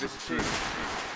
This is true.